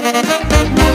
Música